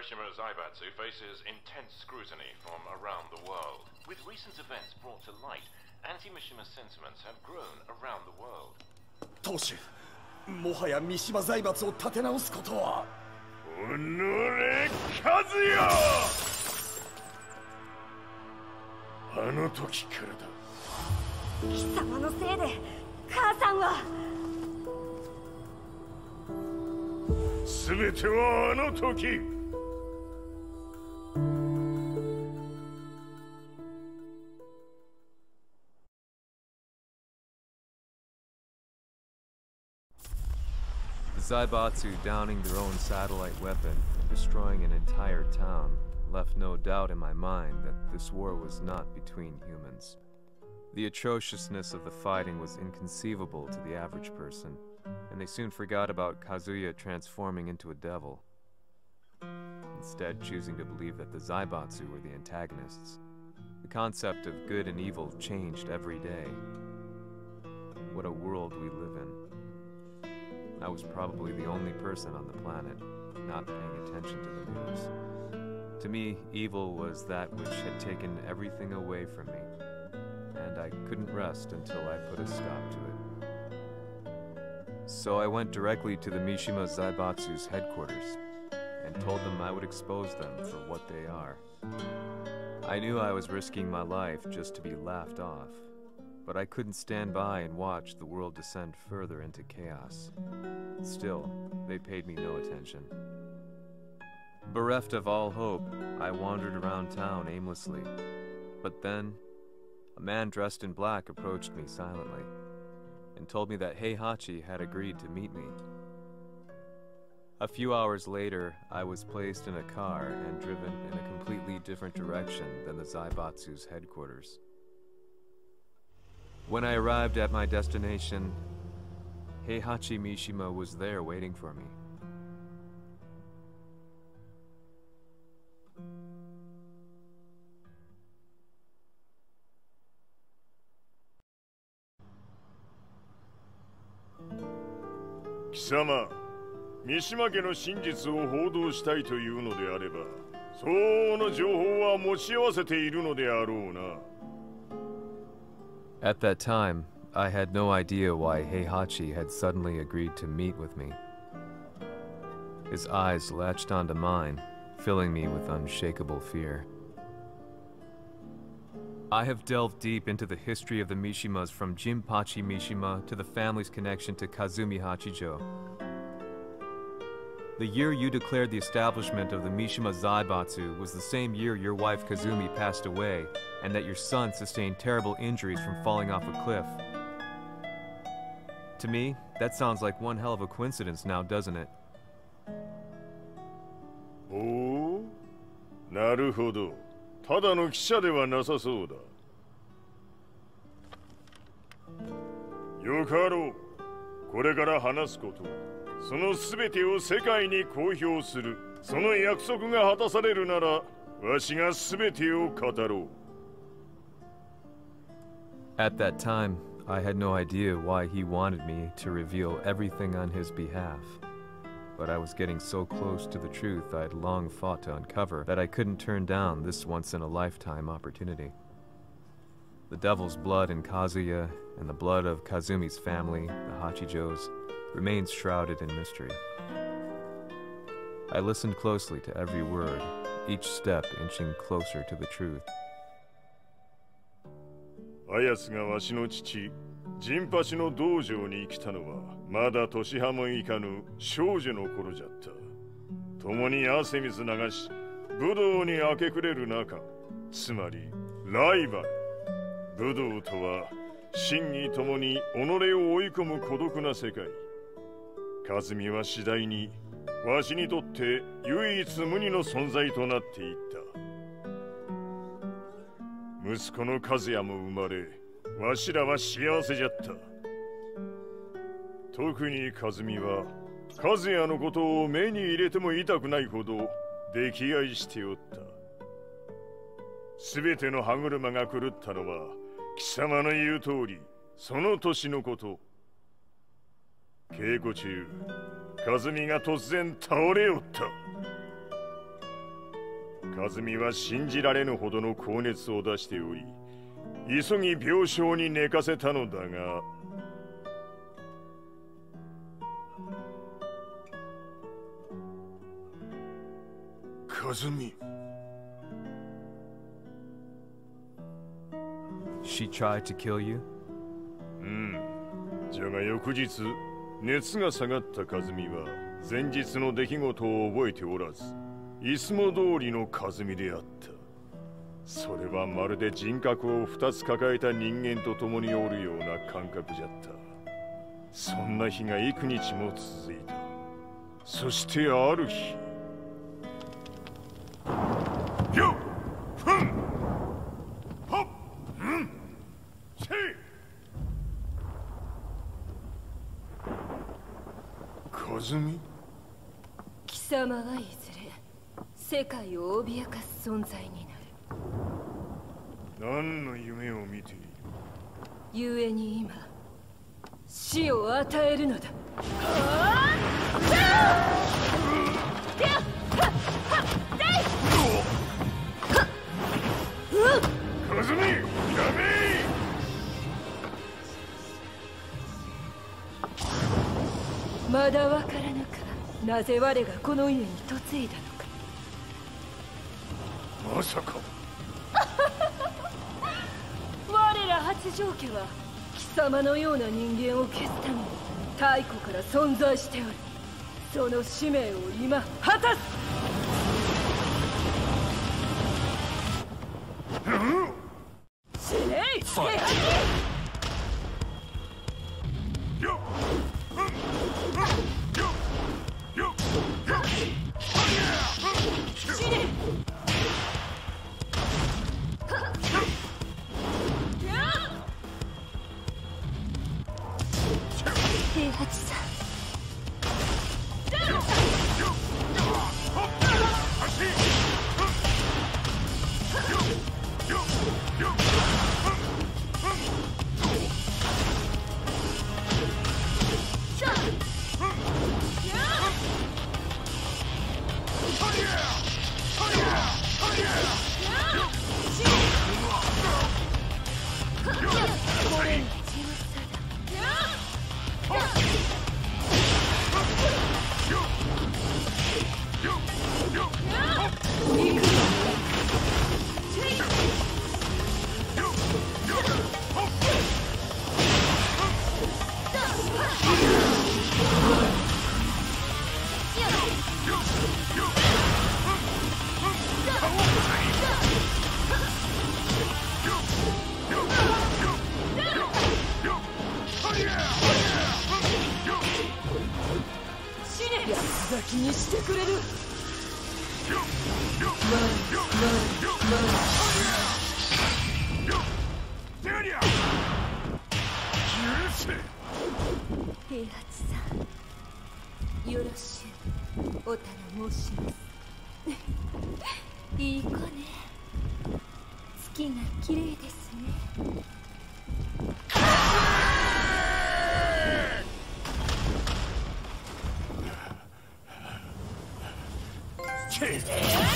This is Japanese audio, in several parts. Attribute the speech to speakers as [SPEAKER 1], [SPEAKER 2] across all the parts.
[SPEAKER 1] Mishima Zaibatsu faces intense scrutiny from around the world.
[SPEAKER 2] With recent events brought to light, anti-Mishima sentiments have grown around the world.
[SPEAKER 3] 当主もはや三島財閥を立て直すことは
[SPEAKER 4] おのれ和也あの時からだ
[SPEAKER 5] 貴様のせいで母さんは
[SPEAKER 4] 全てはあの時
[SPEAKER 6] Zaibatsu downing their own satellite weapon and destroying an entire town left no doubt in my mind that this war was not between humans. The atrociousness of the fighting was inconceivable to the average person, and they soon forgot about Kazuya transforming into a devil, instead choosing to believe that the Zaibatsu were the antagonists. The concept of good and evil changed every day. What a world we live in. I was probably the only person on the planet not paying attention to the news. To me, evil was that which had taken everything away from me, and I couldn't rest until I put a stop to it. So I went directly to the Mishima Zaibatsu's headquarters and told them I would expose them for what they are. I knew I was risking my life just to be laughed off, but I couldn't stand by and watch the world descend further into chaos. Still, they paid me no attention. Bereft of all hope, I wandered around town aimlessly. But then, a man dressed in black approached me silently and told me that Heihachi had agreed to meet me. A few hours later, I was placed in a car and driven in a completely different direction than the Zaibatsu's headquarters. When I arrived at my destination, Heihachi Mishima was there waiting for me.「
[SPEAKER 4] 貴様三島家の真実を報道したいというのであれば相応の情報は持ち合わせているのであろうな
[SPEAKER 6] At that time, I had no idea why Heihachi had suddenly agreed to meet with me. His eyes latched onto mine, filling me with unshakable fear. I have delved deep into the history of the Mishimas from Jinpachi Mishima to the family's connection to Kazumi Hachijo. The year you declared the establishment of the Mishima Zaibatsu was the same year your wife Kazumi passed away, and that your son sustained terrible injuries from falling off a cliff. To me, that sounds like one hell of a coincidence now, doesn't it?
[SPEAKER 4] おおなるほどただの記者ではなさそうだよかろうこれから話すこと その全てを世界に公表するその約束が果たされるならわしが全てを語ろう
[SPEAKER 6] At that time, I had no idea why he wanted me to reveal everything on his behalf. But I was getting so close to the truth I'd long fought to uncover that I couldn't turn down this once in a lifetime opportunity. The devil's blood in Kazuya and the blood of Kazumi's family, the Hachijos, remains shrouded in mystery. I listened closely to every word, each step inching closer to the truth.
[SPEAKER 4] あやつがわしの父ジンパチの道場に来たのはまだ年派もいかぬ少女の頃じゃった共に汗水流し武道に明け暮れる中つまりライバル武道とは真に共に己を追い込む孤独な世界和美は次第にわしにとって唯一無二の存在となっていった。息子の和也も生まれわしらは幸せじゃった。特に和美は和也のことを目に入れても痛くないほど溺愛しておった。全ての歯車が狂ったのは貴様の言う通りその年のこと。稽古中和美が突然倒れおった。和美は信じられぬほどの高熱を出しており急ぎ病床に寝かせたのだが和美。
[SPEAKER 6] She tried to kill you?
[SPEAKER 4] うん。じゃが翌日熱が下がった和美は前日の出来事を覚えておらずいつも通りの和美であった。それはまるで人格を二つ抱えた人間と共におるような感覚じゃった。そんな日が幾日も続いた。そしてある日。よっふんはっうんせい和美
[SPEAKER 5] 貴様はいずれ世界を脅かす存在になる
[SPEAKER 4] 何の夢を見ている
[SPEAKER 5] 故に今死を与えるのだ
[SPEAKER 4] 和美やめ
[SPEAKER 5] まだわからぬかなぜ我がこの家に嫁いだのか。
[SPEAKER 4] まさか。
[SPEAKER 5] 我ら八丈家は貴様のような人間を消すために太古から存在しておる。その使命を今果たす。死ねい You. 平八さんよろしゅうお頼申します。いい子ね。月が綺麗ですね。
[SPEAKER 4] 和美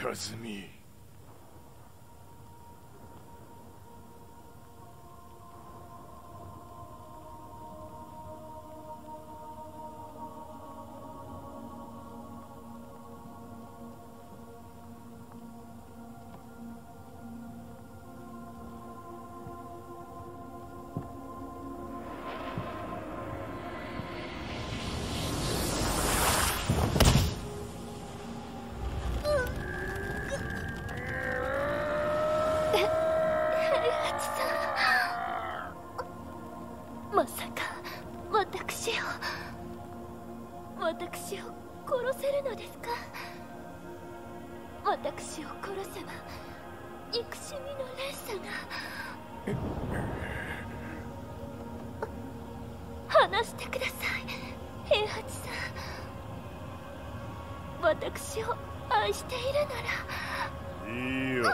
[SPEAKER 5] Kazumi.
[SPEAKER 7] 話してください。平八さん。私を愛しているな
[SPEAKER 4] いいよ。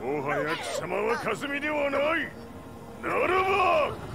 [SPEAKER 4] もはや貴様は霞ではない。ならば